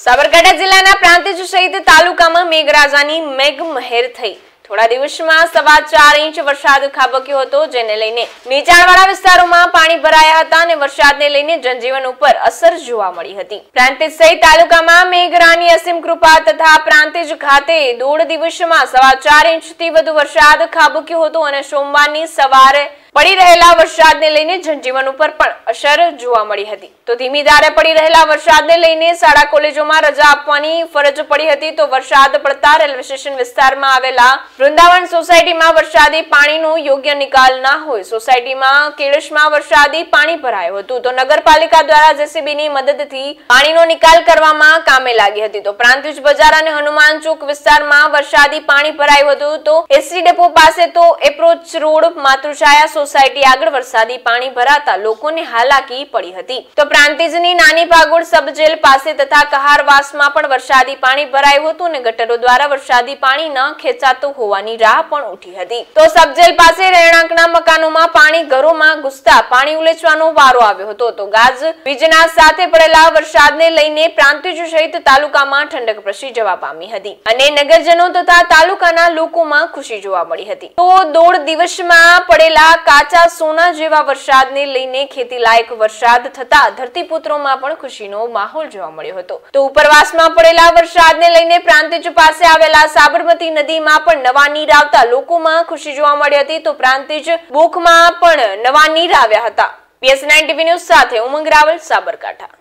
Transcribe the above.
સાબરકાંઠા જિલ્લાના પ્રાંતિજ સહિત તાલુકામાં મેઘરાજાની મેઘ મહેર થઈ. થોડા દિવસમાં સવા ચાર ઇંચ વરસાદ ખાબક્યો હતો, જેને લઈને નીચાણવાળા વિસ્તારોમાં પાણી ભરાયા હતા અને વરસાદને લઈને જનજીવન ઉપર અસર જોવા મળી હતી. પ્રાંતિજ સહિત તાલુકામાં મેઘરાની અસીમ કૃપા તથા પ્રાંતિજ ખાતે દોઢ દિવસમાં સવા ચાર ઇંચથી વધુ વરસાદ ખાબક્યો હતો અને સોમવારની સવારે પડી રહેલા વરસાદને લઈને જનજીવન ઉપર પણ અસર જોવા મળી હતી. તો ધીમી ધારે પડી રહેલા વરસાદને લઈને શાળા કોલેજોમાં રજા આપવાની ફરજ પડી હતી તો વરસાદ પડતા રેલવે સ્ટેશન વિસ્તારમાં આવેલા વૃંદાવન સોસાયટીમાં વરસાદી પાણીનો યોગ્ય નિકાલ ના હોય. સોસાયટીમાં કેળશમાં વરસાદી પાણી ભરાયું હતું. તો નગરપાલિકા દ્વારા જેસીબીની મદદથી પાણીનો નિકાલ કરવામાં કામે લાગી હતી. તો પ્રાંતિજ બજાર અને હનુમાન ચોક વિસ્તારમાં વરસાદી પાણી ભરાયું હતું. તો એસટી ડેપો પાસે તો એપ્રોચ રોડ માતૃછાયા સોસાયટી આગળ વરસાદી પાણી ભરાતા લોકોને હાલાકી પડી હતી. તો પ્રાંતિજની નાની ભાગોળ સબ જેલ પાસે તથા કહારવાસમાં પણ વરસાદી પાણી ભરાયું હતું અને ગટરો દ્વારા વરસાદી પાણી ન ખેંચાતું હોવાની રાહ પણ ઉઠી હતી. તો સબ જેલ પાસે રહેણાંકના મકાનોમાં પાણી ઘરોમાં ઘૂસતા પાણી ઉલેચવાનો વારો આવ્યો હતો તો ગાજ વીજના સાથે પડેલા વરસાદને લઈને પ્રાંતિજ સહિત તાલુકામાં ઠંડક પ્રસરી જવા પામી હતી અને નગરજનો તથા તાલુકાના લોકોમાં ખુશી જોવા મળી હતી. તો દોઢ દિવસમાં પડેલા કાચા સોના જેવા વરસાદને લઈને ખેતી લાયક વરસાદ થતા ધરતીપુત્રોમાં પણ ખુશીનો માહોલ જોવા મળ્યો હતો. તો ઉપરવાસમાં પડેલા વરસાદને લઈને પ્રાંતિજ પાસે આવેલા સાબરમતી નદીમાં પણ નવા નીર આવતા લોકોમાં ખુશી જોવા મળી હતી. તો પ્રાંતિજ બોખમાં પણ નવા નીર આવ્યા હતા. પીએસ નાઇન ટીવી ન્યૂઝ સાથે ઉમંગ રાવલ સાબરકાંઠા.